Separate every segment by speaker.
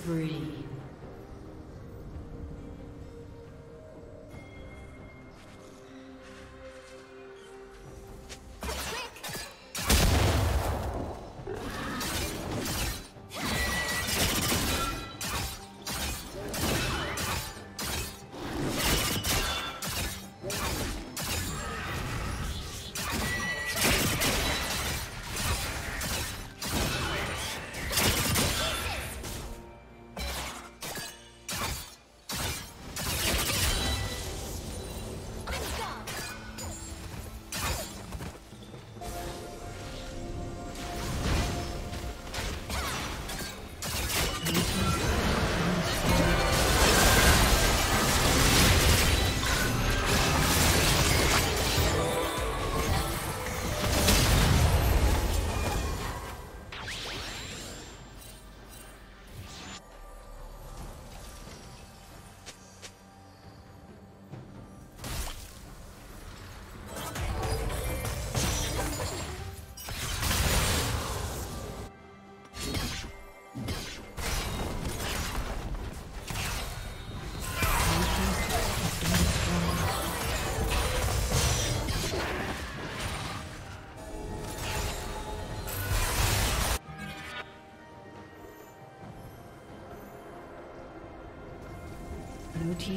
Speaker 1: Spree.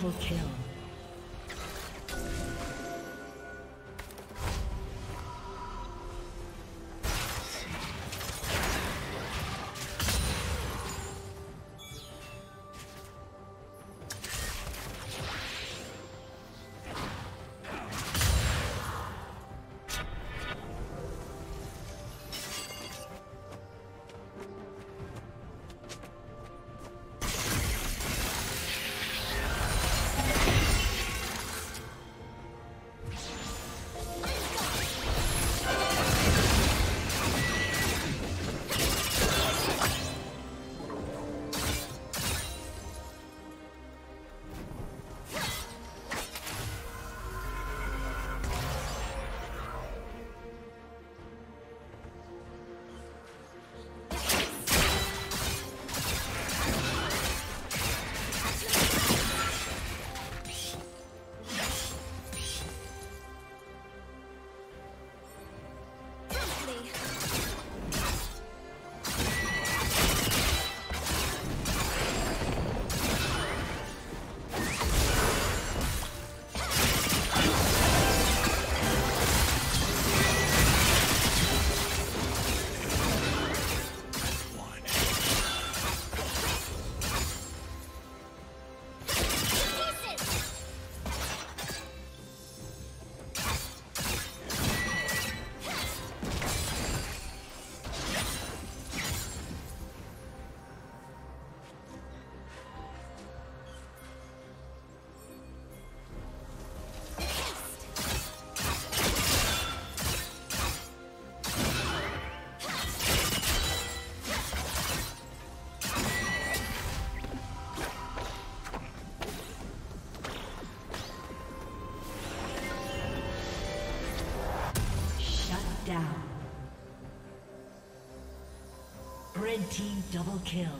Speaker 1: Triple kill. Team double kill.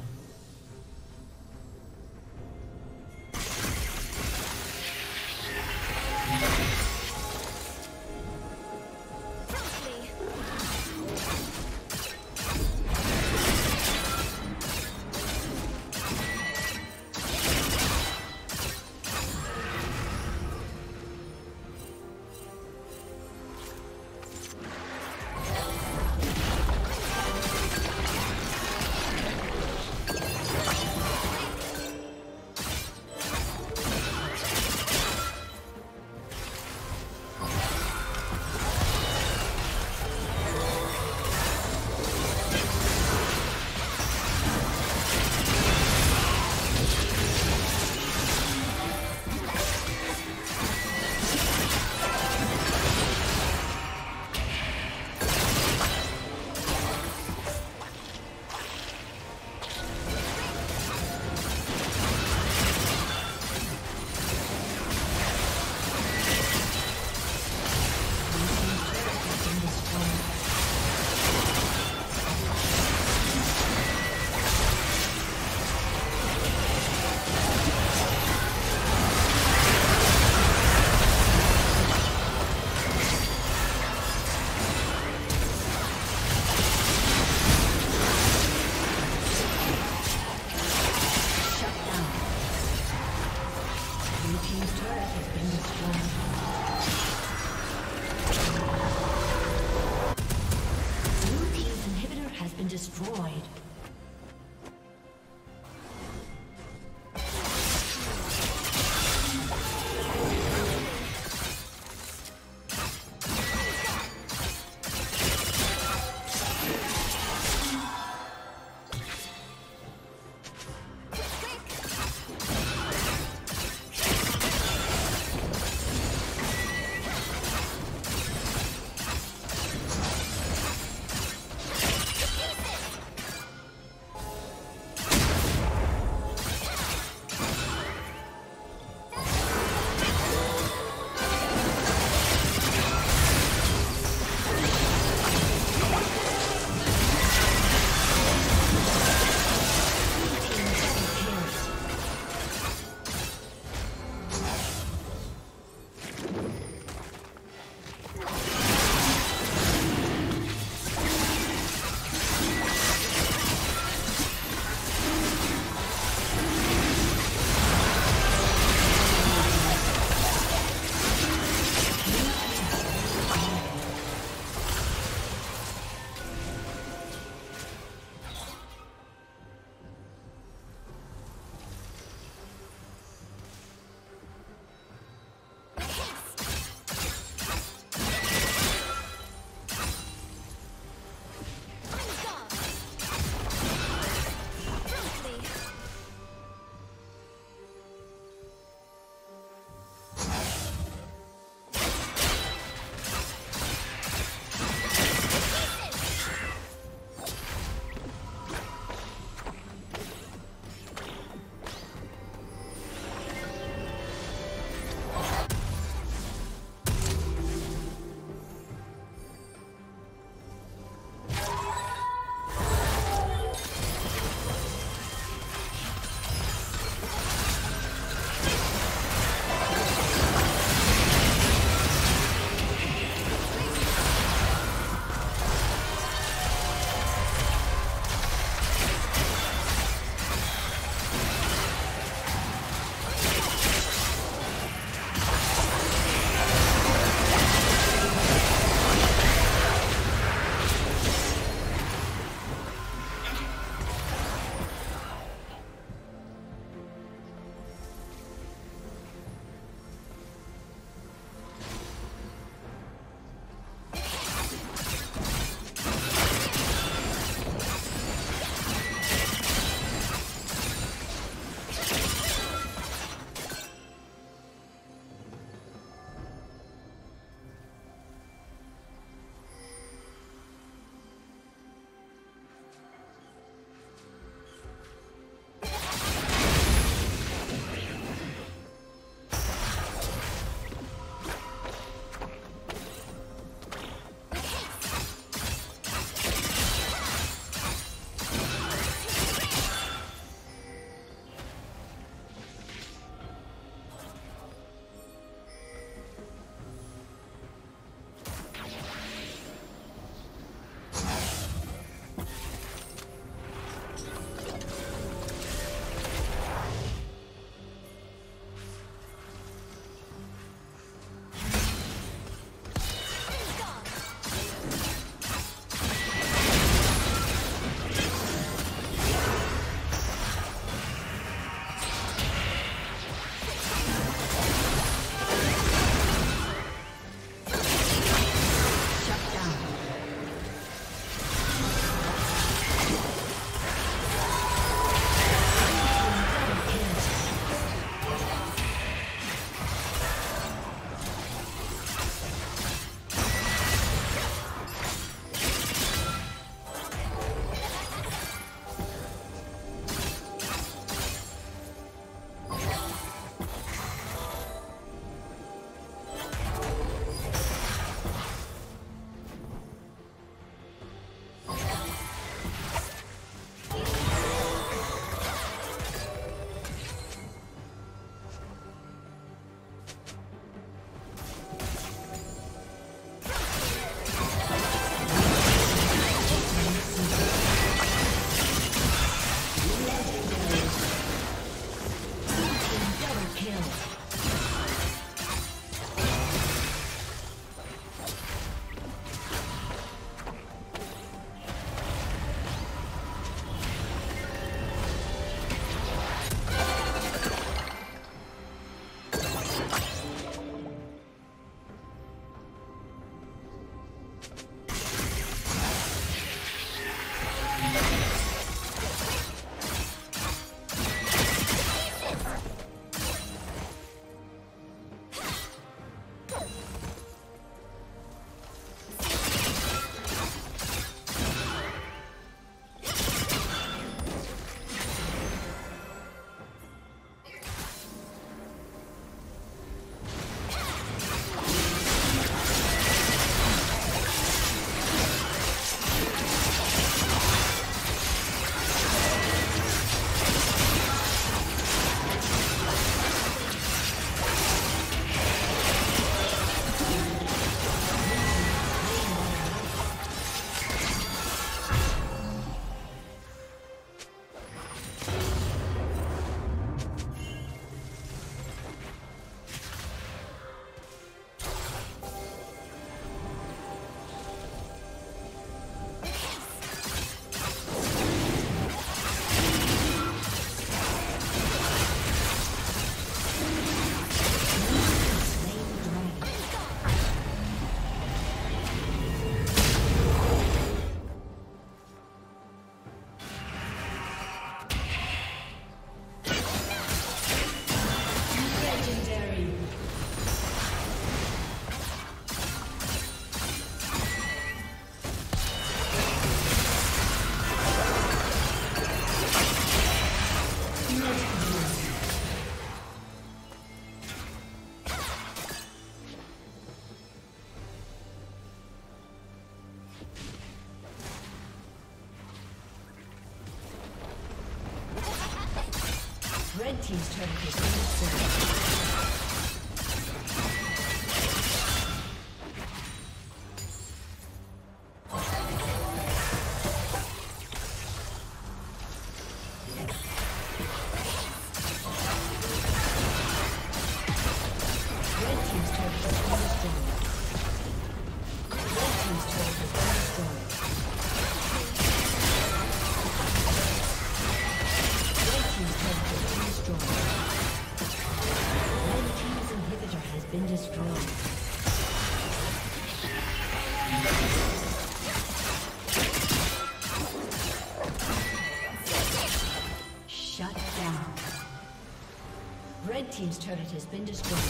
Speaker 1: Team's turret has been destroyed.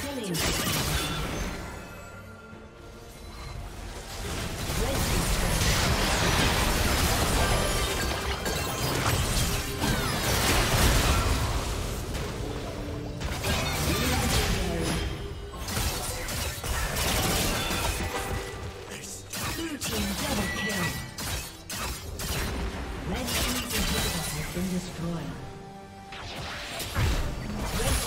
Speaker 1: Killing. Red Team's inhibitor has been destroyed.